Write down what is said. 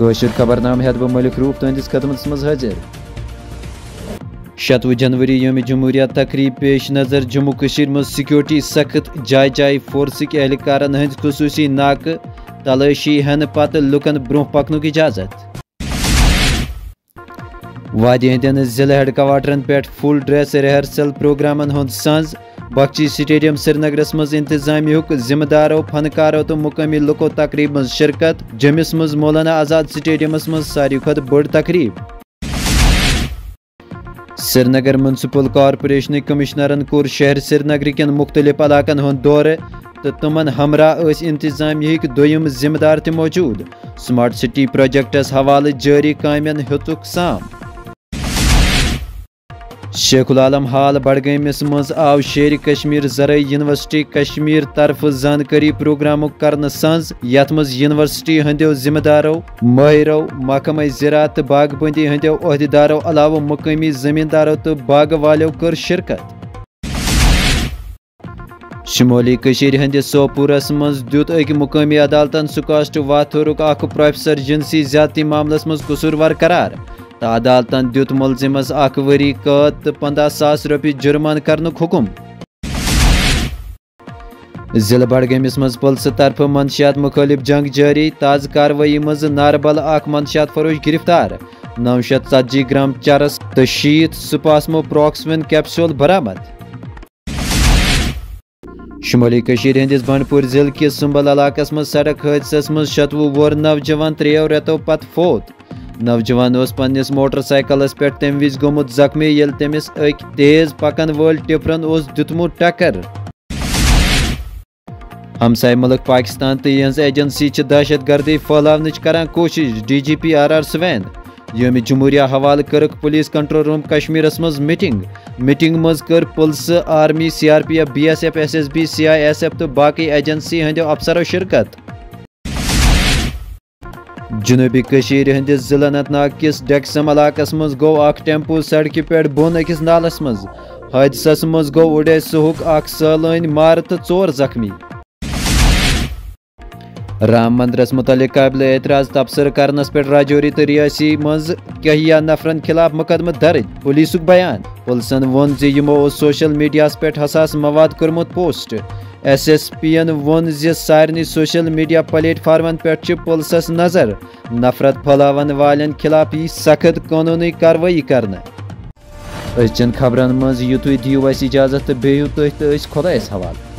قشر خبر نام ہیت بہ ملک روف تہندس قدمس مز حاضر شتوہ جنوری یوم جمہوریہ تقریب پیش نظر جموں کشیر مز سیکورٹی سخت جائے جائے فورسک اہلکارن ہند خصوصی ناکہ تلاشی ہن پتہ لکن برہ پکنک اجازت۔ وادی ہندین ضلع ہیڈ کوارٹرن پہ فل ڈریس ریہرسل پروگرامن ہند سنز بخچی سٹیڈیم سری نگرس مز انتظامیہ ذمہ دارو فنکارو تو مقامی لکو تقریب مز شرکت جمس مز مولانا آزاد سٹیڈیمس مز ساروی کھت بڑ تقریب سری نگر منسپل کارپوریشن کمشنرن کور شہر سری نگر کن مختلف علاقن ہند دورہ تو تمن ہمراہ اس انتظامیہ دویم ذمہ دار تہ موجود سمارٹ سٹی پروجیکٹس حوالہ جاری کامین ہتک سام شیخ العالم حال بڈگامس مز آو شیر کشمیر زرعی یونیورسٹی کشمیر طرف زانکاری پروگرام کرنے سنز یت مز یونیورسٹی ہندو ذمہ دارو ماہرو محکمہ زراعت تو باغ بندی ہندو عہدیدارو علاوہ مقامی زمیندارو تو باغ والو کر شرکت شمولی کشیر ہندس سوپورس مز دیت اک مقامی عدالتن سکاسٹ واتھورک اخ پروفیسر جنسی زیادتی معاملس مز قصوروار قرار تو عدالتن دیت ملزمس اخ وری قد تو پندہ ساس روپیہ جرمان کرنک حکم۔ ضلع بڈگامس مز پلس طرف منشیات مخالف جنگ جاری تازہ کاروی مز ناربل اخ منشیات فروش گرفتار۔ نو شیت ژتجی گرام چرس تو شیت سپاسمو پروکسوین کیپسول برآمد۔ شمالی کشیر ہندس بنڈپور ضلع کس سمبل علاقس مز سڑک حادثس مز شتوہ وور نوجوان تریو ریتو پتہ فوت۔ نوجوان اس پنس موٹر سائیکلس پہ تم وز گومت زخمی یل تمس اک تیز پکن ول ٹپرن اس دتمت ٹکر۔ ہمسائے ملک پاکستان تو یہ ایجنسی دہشت گردی پھیلاونچ کران کوشش۔ D G P R R Swain یوم جمہوریہ حوالہ کرک پولیس کنٹرول روم کشمیرس مز میٹنگ۔ میٹنگ مز کر police army, C R P F, B S F, S S B, C I S F تو باقی ایجنسی ہندو افسرو شرکت۔ جنوبی کشیر ہندس ضلع انت ناگ کس ڈیکسم علاقس مز گو اخ ٹیمپو سڑکہ پہ بون اکس نالس مز حادثس مز گو اڑے سہک اخ سالن مار تو ژور زخمی۔ رام مندرس متعلق قابل اعتراض تبصر کرنس پہ راجوری تو ریاسی مز کہیا نفرن خلاف مقدمہ درج۔ پولیسک بیان۔ پولیسن وون زمو سوشل میڈیاس پہ حساس مواد کورمت پوسٹ۔ ایس ایس پی ین وون سارے سوشل میڈیا پلیٹ فارمن پہ پولیسس نظر۔ نفرت پھیلاون والن خلاف یہ سخت قانونی کاروی کرنا أزچن خبرن مز یتھ دیو اس اجازت تو بیو تھی تو خدائس حوالہ۔